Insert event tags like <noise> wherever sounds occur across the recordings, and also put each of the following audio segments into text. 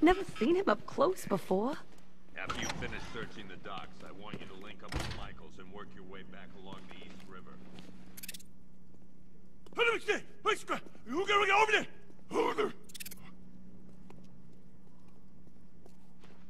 Never seen him up close before. After you finish searching the docks, I want you to link up with Michaels and work your way back along the East River.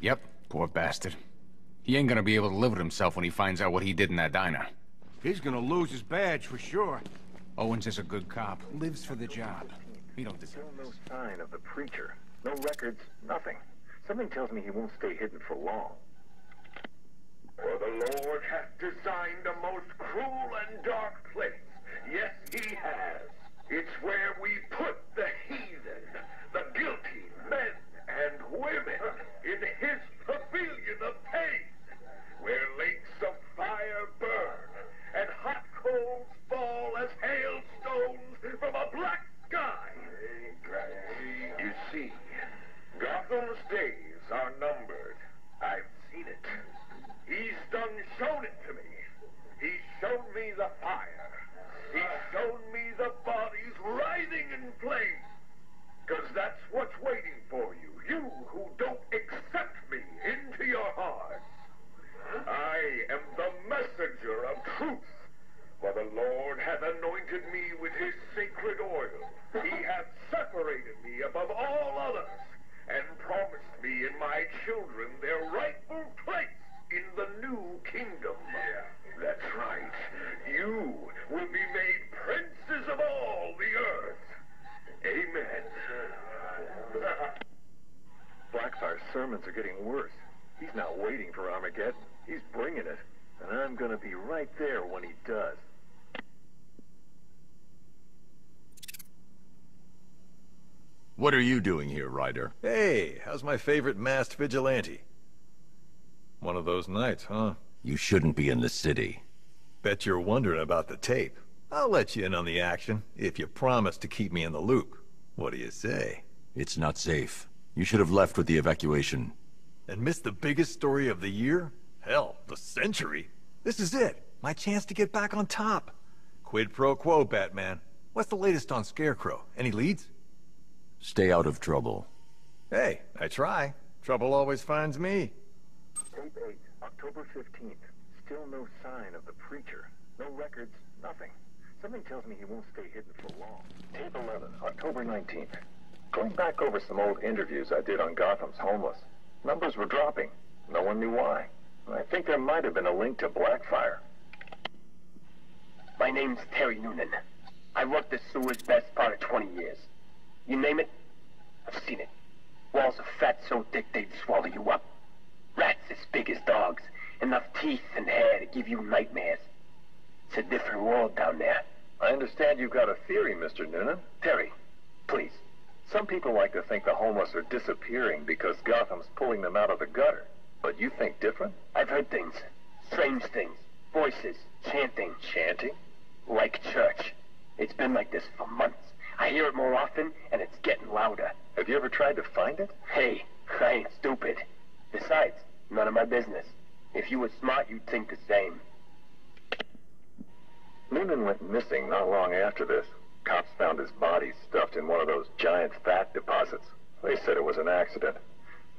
Yep, poor bastard. He ain't gonna be able to live with himself when he finds out what he did in that diner. He's gonna lose his badge for sure. Owens is a good cop, lives for the job. He don't deserve Still no this. sign of the preacher. No records, nothing. Something tells me he won't stay hidden for long. For the Lord hath designed a most cruel and dark place. Yes, he has. It's where we put be right there when he does. What are you doing here, Ryder? Hey, how's my favorite masked vigilante? One of those nights, huh? You shouldn't be in the city. Bet you're wondering about the tape. I'll let you in on the action, if you promise to keep me in the loop. What do you say? It's not safe. You should have left with the evacuation. And missed the biggest story of the year? Hell, the century. This is it. My chance to get back on top. Quid pro quo, Batman. What's the latest on Scarecrow? Any leads? Stay out of trouble. Hey, I try. Trouble always finds me. Tape 8, October 15th. Still no sign of the preacher. No records, nothing. Something tells me he won't stay hidden for long. Tape 11, October 19th. Going back over some old interviews I did on Gotham's homeless. Numbers were dropping. No one knew why. I think there might have been a link to Blackfire. My name's Terry Noonan. I worked the sewers best part of 20 years. You name it, I've seen it. Walls of fat so thick they'd swallow you up. Rats as big as dogs. Enough teeth and hair to give you nightmares. It's a different world down there. I understand you've got a theory, Mr. Noonan. Terry, please. Some people like to think the homeless are disappearing because Gotham's pulling them out of the gutter. But you think different? I've heard things. Strange things. Voices. Chanting. Chanting? Like church. It's been like this for months. I hear it more often, and it's getting louder. Have you ever tried to find it? Hey, I ain't stupid. Besides, none of my business. If you were smart, you'd think the same. Noonan went missing not long after this. Cops found his body stuffed in one of those giant fat deposits. They said it was an accident.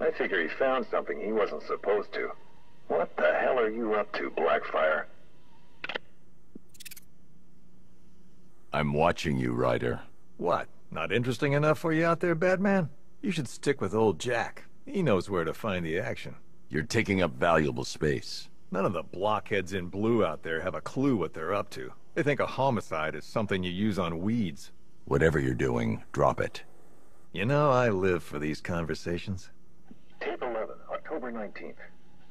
I figure he found something he wasn't supposed to. What the hell are you up to, Blackfire? I'm watching you, Ryder. What? Not interesting enough for you out there, Batman? You should stick with old Jack. He knows where to find the action. You're taking up valuable space. None of the blockheads in blue out there have a clue what they're up to. They think a homicide is something you use on weeds. Whatever you're doing, drop it. You know, I live for these conversations. Tape 11, October 19th.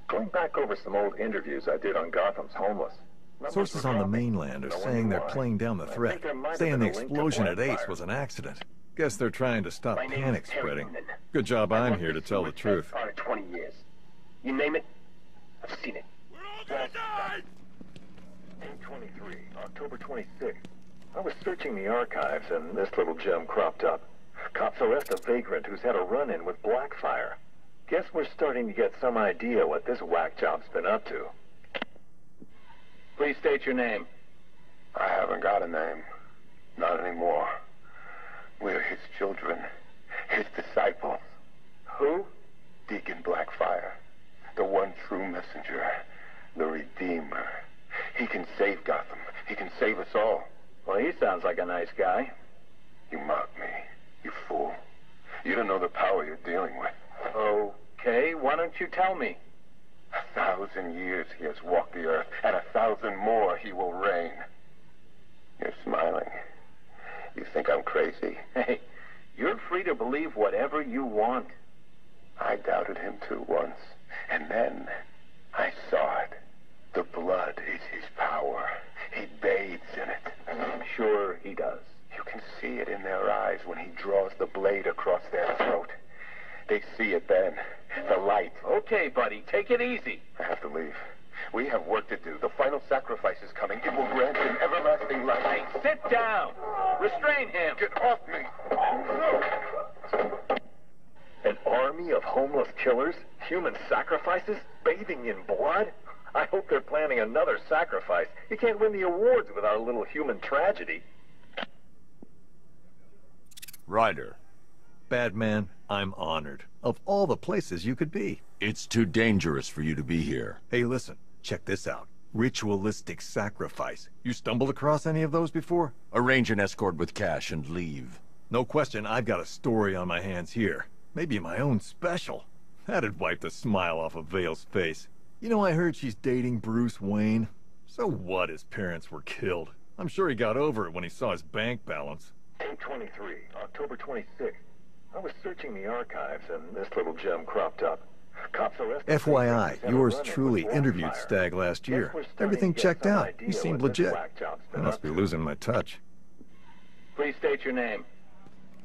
Going back over some old interviews I did on Gotham's homeless. Numbers Sources on the mainland are No saying they're why. playing down the threat, think there might have saying the a link to explosion at Ace Blackfire. was an accident. Guess they're trying to stop panic spreading. Noonan. Good job I I'm here to tell the truth. best part of 20 years. You name it, I've seen it. We're all gonna Tape 23, October 26th. I was searching the archives and this little gem cropped up. Cops arrest a vagrant who's had a run-in with Blackfire. Guess we're starting to get some idea what this whack job's been up to. Please state your name. I haven't got a name. Not anymore. We're his children, his disciples. Who? Deacon Blackfire. The one true messenger. The Redeemer. He can save Gotham. He can save us all. Well, he sounds like a nice guy. You mock me, you fool. You don't know the power you're dealing with. Okay, why don't you tell me? A thousand years he has walked the earth, and a thousand more he will reign. You're smiling. You think I'm crazy? <laughs> Hey, you're free to believe whatever you want. I doubted him too once, and then I saw it. The blood is his power. He bathes in it. I'm sure he does. You can see it in their eyes when he draws the blade across their throat. They see it then. The light. Okay, buddy, take it easy. I have to leave. We have work to do. The final sacrifice is coming. It will grant him everlasting life. Hey, sit down. Restrain him. Get off me! An army of homeless killers? Human sacrifices? Bathing in blood? I hope they're planning another sacrifice. You can't win the awards without a little human tragedy. Ryder, Batman, I'm honored. Of all the places you could be. it's too dangerous for you to be here. Hey, listen, check this out. Ritualistic sacrifice. You stumbled across any of those before? Arrange an escort with cash and leave. No question, I've got a story on my hands here. Maybe my own special. That'd wipe the smile off of Vale's face. You know, I heard she's dating Bruce Wayne. So what his parents were killed? I'm sure he got over it when he saw his bank balance. Tape 23, October 26th. I was searching the archives and this little gem cropped up. Cops arrested FYI, yours truly interviewed. Stagg last year. Guess we're starting Everything checked out. He seemed legit. I must be losing my touch. Please state your name.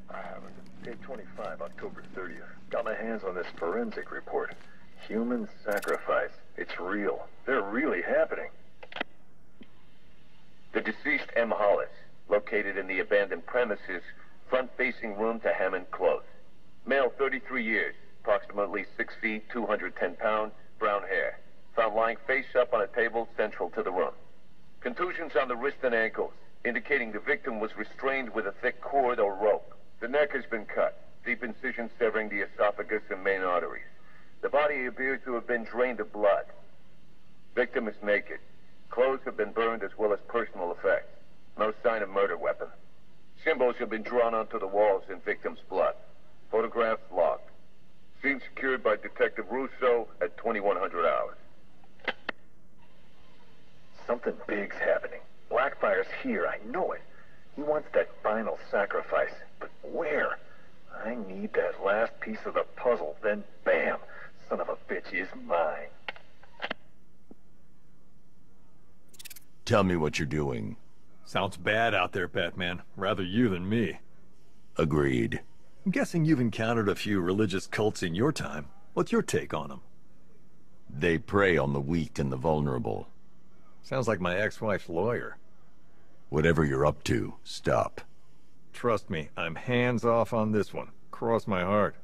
I have it. Tape 25, October 30th. Got my hands on this forensic report. Human sacrifice. It's real. They're really happening. The deceased M. Hollis, located in the abandoned premises, front-facing room to Hammond Close. Male, 33 years, approximately 6 feet, 210 pounds, brown hair. Found lying face up on a table central to the room. Contusions on the wrist and ankles, indicating the victim was restrained with a thick cord or rope. The neck has been cut, deep incision severing the esophagus and main arteries. The body appears to have been drained of blood. Victim is naked. Clothes have been burned as well as personal effects. No sign of murder weapon. Symbols have been drawn onto the walls in victim's blood. Photographs locked. Scene secured by Detective Russo at 2100 hours. Something big's happening. Blackfire's here. I know it. He wants that final sacrifice. But where? I need that last piece of the puzzle. Then, bam! Son of a bitch is mine. Tell me what you're doing. Sounds bad out there, Batman. Rather you than me. Agreed. I'm guessing you've encountered a few religious cults in your time. What's your take on them? They prey on the weak and the vulnerable. Sounds like my ex-wife's lawyer. Whatever you're up to, stop. Trust me, I'm hands off on this one. Cross my heart.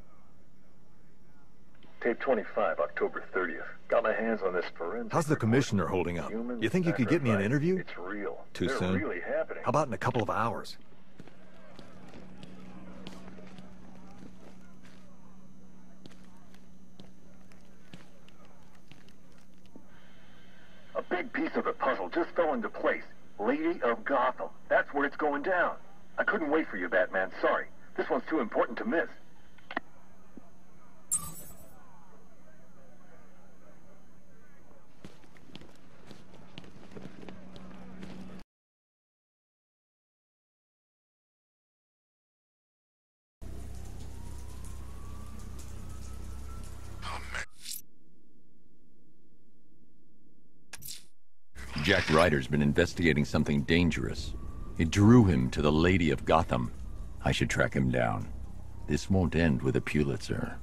Tape 25, October 30th. Got my hands on this forensic How's the commissioner holding up? You think you could get me an interview? It's real. Too They're soon? really happening. How about in a couple of hours? A big piece of the puzzle just fell into place. Lady of Gotham. That's where it's going down. I couldn't wait for you, Batman. Sorry. This one's too important to miss. Jack Ryder's been investigating something dangerous. It drew him to the Lady of Gotham. I should track him down. This won't end with a Pulitzer.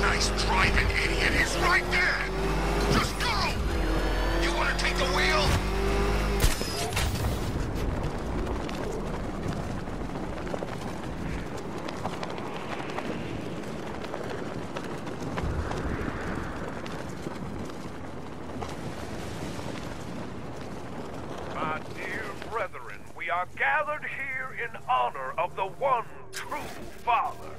Nice driving, idiot! It's right there! Are gathered here in honor of the one true Father.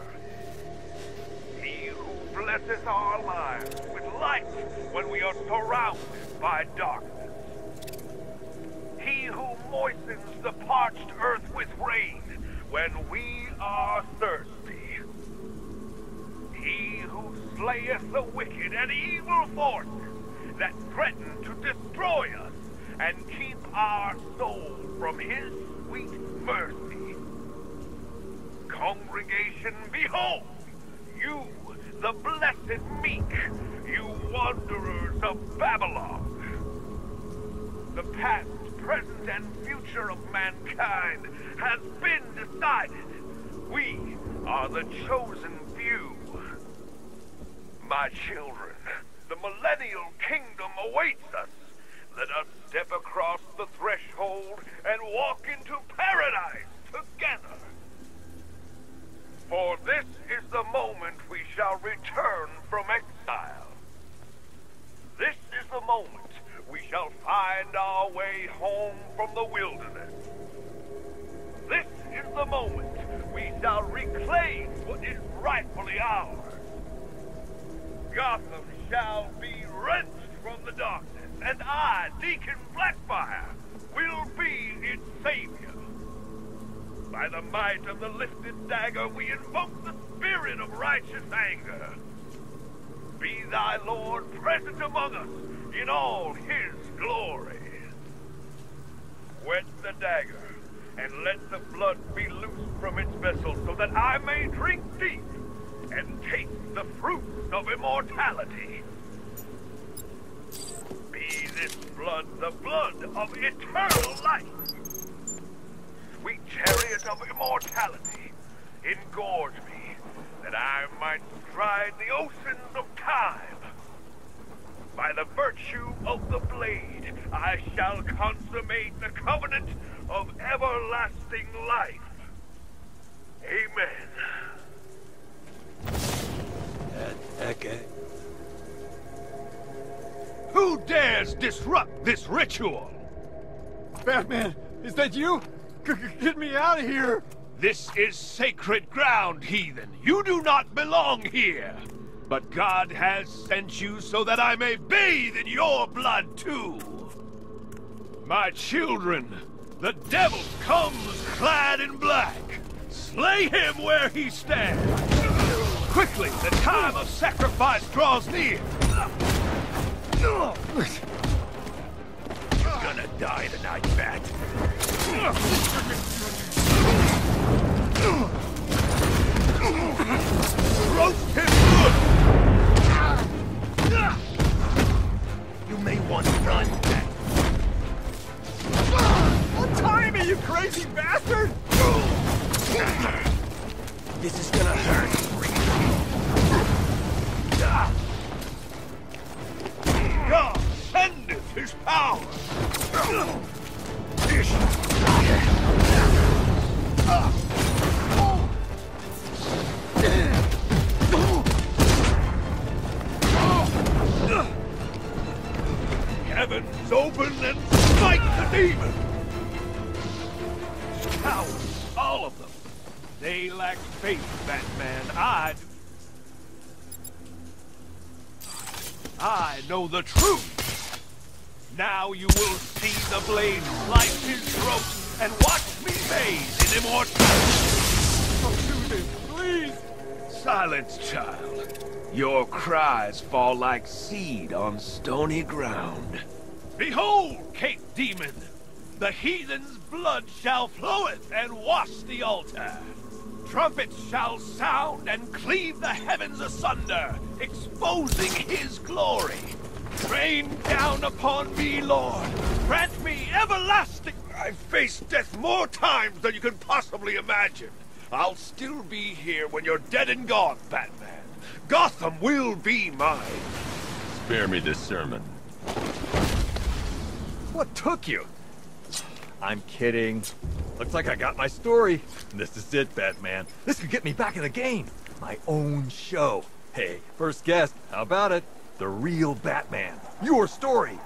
He who blesses our lives with light when we are surrounded by darkness. He who moistens the parched earth with rain when we are thirsty. He who slayeth the wicked and evil forces that threaten to destroy us and keep our soul from his sweet mercy. Congregation, behold, you, the blessed meek, you wanderers of Babylon. The past, present, and future of mankind has been decided. We are the chosen few. My children, the millennial kingdom awaits us. Let us step across the threshold and walk into paradise together. For this is the moment we shall dagger, and let the blood be loosed from its vessel, so that I may drink deep and taste the fruits of immortality. Be this blood the blood of eternal life. Sweet chariot of immortality, engorge me, that I might stride the oceans of time. By the virtue of the blade, I shall consummate the covenant of everlasting life. Amen. Who dares disrupt this ritual? Batman, is that you? G get me out of here! This is sacred ground, heathen. You do not belong here. But God has sent you so that I may bathe in your blood too. My children, the devil comes clad in black. Slay him where he stands. Quickly, the time of sacrifice draws near. You're gonna die tonight, Bat. Roast him good! You may want to run, Bat. Untie me, you crazy bastard! This is gonna hurt. God sendeth his power. Open and smite the demon! Cowards, all of them. They lack faith, Batman. I. I know the truth. Now you will see the blade slice his throat and watch me bathe in immortality. Don't please! Silence, child. Your cries fall like seed on stony ground. Behold, Cape Demon! The heathen's blood shall floweth and wash the altar. Trumpets shall sound and cleave the heavens asunder, exposing his glory. Rain down upon me, Lord. Grant me everlasting... I've faced death more times than you can possibly imagine. I'll still be here when you're dead and gone, Batman. Gotham will be mine. Spare me this sermon. What took you? I'm kidding. Looks like I got my story. This is it, Batman. This could get me back in the game. My own show. Hey, first guest, how about it? The real Batman. Your story.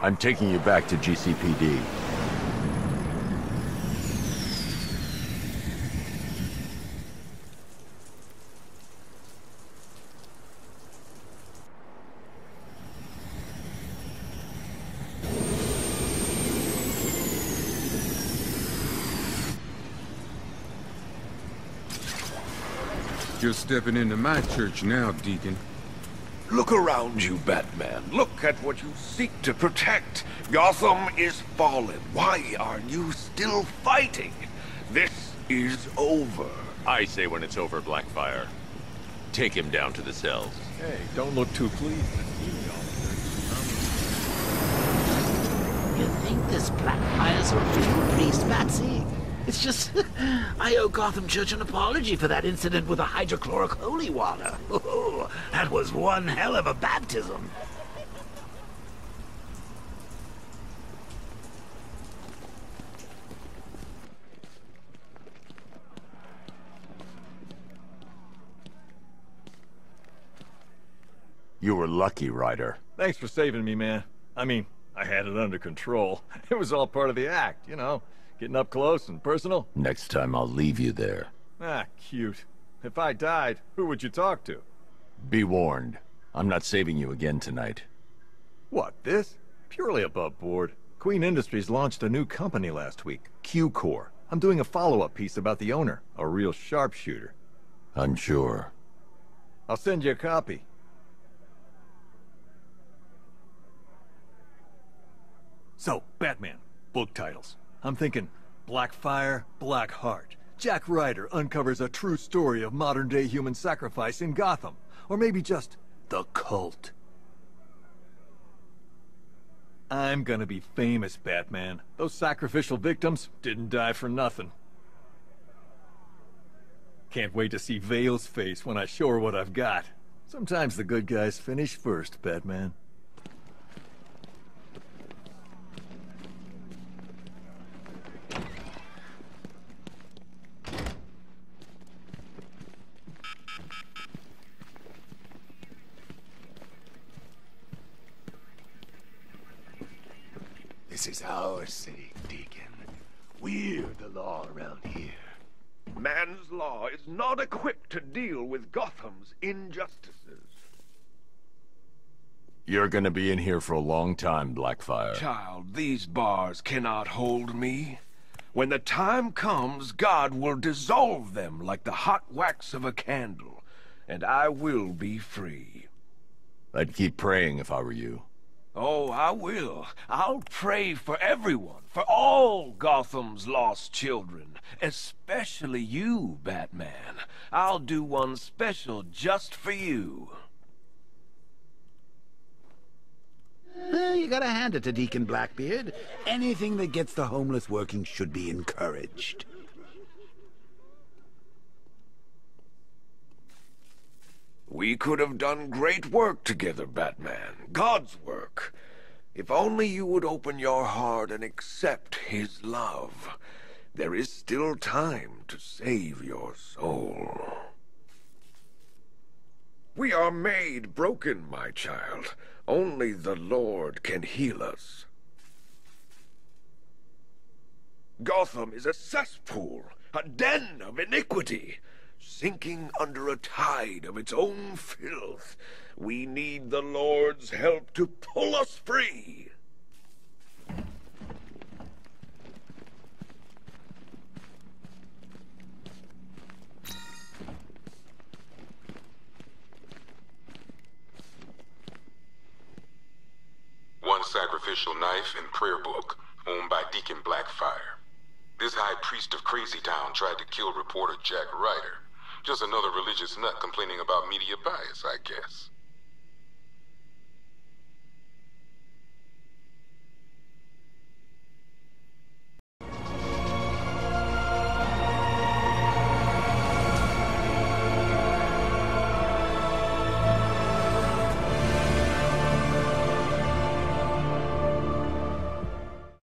I'm taking you back to GCPD. You're stepping into my church now, Deacon. Look around you, Batman. Look at what you seek to protect. Gotham is fallen. Why are you still fighting? This is over. I say when it's over, Blackfire. Take him down to the cells. Hey, don't look too pleased. You think this Blackfire's a real priest, Batsy? It's just, <laughs> I owe Gotham Church an apology for that incident with the hydrochloric holy water. Oh, <laughs> that was one hell of a baptism. You were lucky, Ryder. Thanks for saving me, man. I mean, I had it under control. <laughs> It was all part of the act, you know. Getting up close and personal. Next time I'll leave you there. Ah, cute. If I died, who would you talk to? Be warned. I'm not saving you again tonight. What, this? Purely above board. Queen Industries launched a new company last week, Q-Core. I'm doing a follow-up piece about the owner, a real sharpshooter. I'm sure. I'll send you a copy. So, Batman, book titles. I'm thinking Blackfire, Blackheart. Jack Ryder uncovers a true story of modern-day human sacrifice in Gotham. Or maybe just The Cult. I'm gonna be famous, Batman. Those sacrificial victims didn't die for nothing. Can't wait to see Vale's face when I show her what I've got. Sometimes the good guys finish first, Batman. This is our city, Deacon. We're the law around here. Man's law is not equipped to deal with Gotham's injustices. You're gonna be in here for a long time, Blackfire. Child, these bars cannot hold me. When the time comes, God will dissolve them like the hot wax of a candle, and I will be free. I'd keep praying if I were you. Oh, I will. I'll pray for everyone, for all Gotham's lost children, especially you, Batman. I'll do one special just for you. Eh, you gotta hand it to Deacon Blackbeard. Anything that gets the homeless working should be encouraged. We could have done great work together, Batman. God's work. If only you would open your heart and accept His love. There is still time to save your soul. We are made broken, my child. Only the Lord can heal us. Gotham is a cesspool, a den of iniquity, sinking under a tide of its own filth. We need the Lord's help to pull us free. One sacrificial knife and prayer book, owned by Deacon Blackfire. This high priest of Crazy Town tried to kill reporter Jack Ryder. Just another religious nut complaining about media bias, I guess.